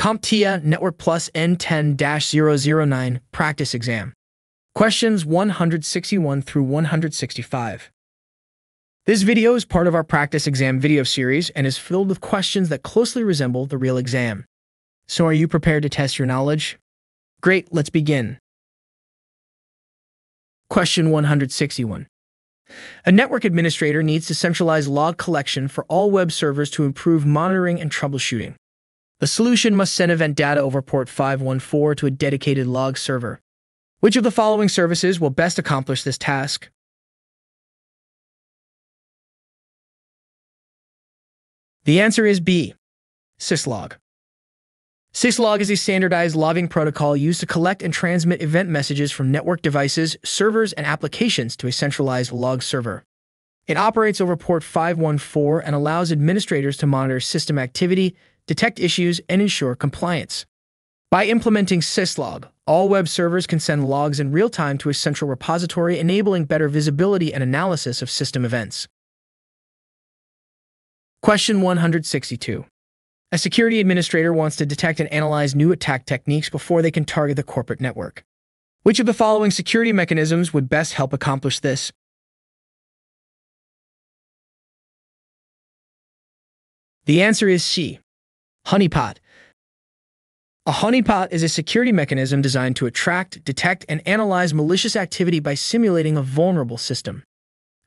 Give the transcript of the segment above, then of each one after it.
CompTIA Network Plus N10-009 Practice Exam. Questions 161 through 165. This video is part of our practice exam video series and is filled with questions that closely resemble the real exam. So are you prepared to test your knowledge? Great, let's begin. Question 161. A network administrator needs to centralize log collection for all web servers to improve monitoring and troubleshooting. The solution must send event data over port 514 to a dedicated log server. Which of the following services will best accomplish this task? The answer is B. Syslog. Syslog is a standardized logging protocol used to collect and transmit event messages from network devices, servers, and applications to a centralized log server. It operates over port 514 and allows administrators to monitor system activity, detect issues, and ensure compliance. By implementing syslog, all web servers can send logs in real time to a central repository, enabling better visibility and analysis of system events. Question 162. A security administrator wants to detect and analyze new attack techniques before they can target the corporate network. Which of the following security mechanisms would best help accomplish this? The answer is C. Honeypot. A honeypot is a security mechanism designed to attract, detect, and analyze malicious activity by simulating a vulnerable system.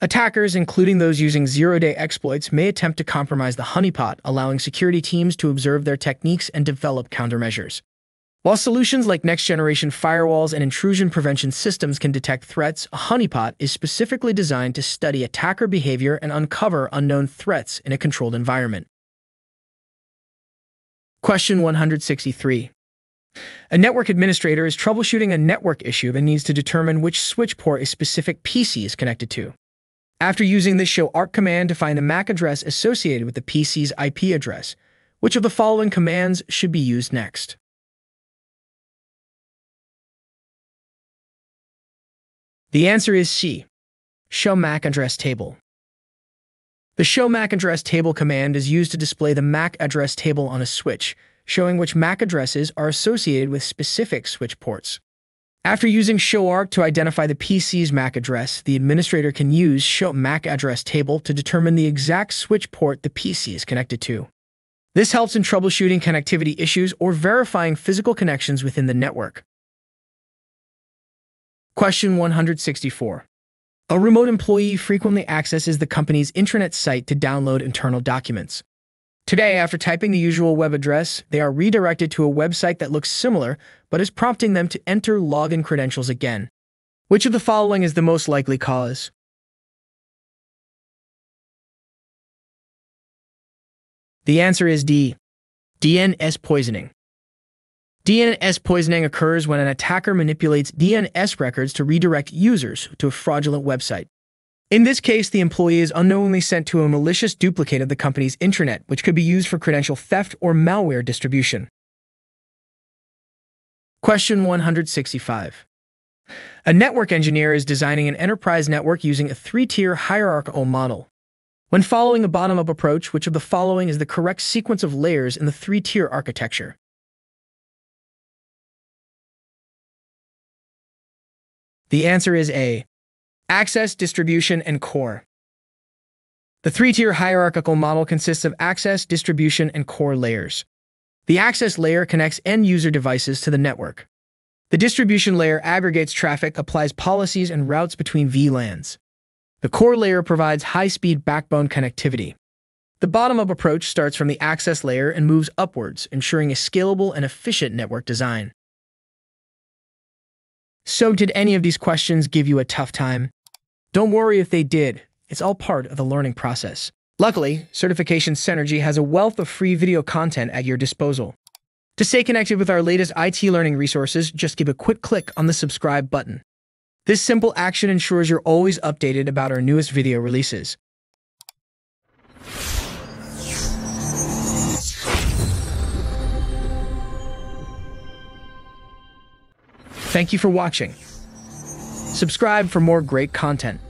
Attackers, including those using zero-day exploits, may attempt to compromise the honeypot, allowing security teams to observe their techniques and develop countermeasures. While solutions like next-generation firewalls and intrusion prevention systems can detect threats, a honeypot is specifically designed to study attacker behavior and uncover unknown threats in a controlled environment. Question 163. A network administrator is troubleshooting a network issue and needs to determine which switch port a specific PC is connected to. After using the show arp command to find the MAC address associated with the PC's IP address, which of the following commands should be used next? The answer is C. Show MAC address table. The Show MAC address table command is used to display the MAC address table on a switch, showing which MAC addresses are associated with specific switch ports. After using show showarc to identify the PC's MAC address, the administrator can use show MAC address table to determine the exact switch port the PC is connected to. This helps in troubleshooting connectivity issues or verifying physical connections within the network. Question 164. A remote employee frequently accesses the company's intranet site to download internal documents. Today, after typing the usual web address, they are redirected to a website that looks similar but is prompting them to enter login credentials again. Which of the following is the most likely cause? The answer is D. DNS poisoning. DNS poisoning occurs when an attacker manipulates DNS records to redirect users to a fraudulent website. In this case, the employee is unknowingly sent to a malicious duplicate of the company's intranet, which could be used for credential theft or malware distribution. Question 165. A network engineer is designing an enterprise network using a three-tier hierarchical model. When following a bottom-up approach, which of the following is the correct sequence of layers in the three-tier architecture? The answer is A access, distribution, and core. The three-tier hierarchical model consists of access, distribution, and core layers. The access layer connects end-user devices to the network. The distribution layer aggregates traffic, applies policies, and routes between VLANs. The core layer provides high-speed backbone connectivity. The bottom-up approach starts from the access layer and moves upwards, ensuring a scalable and efficient network design. So did any of these questions give you a tough time? Don't worry if they did. It's all part of the learning process. Luckily, Certification Cynergy has a wealth of free video content at your disposal. To stay connected with our latest IT learning resources, just give a quick click on the subscribe button. This simple action ensures you're always updated about our newest video releases. Thank you for watching. Subscribe for more great content.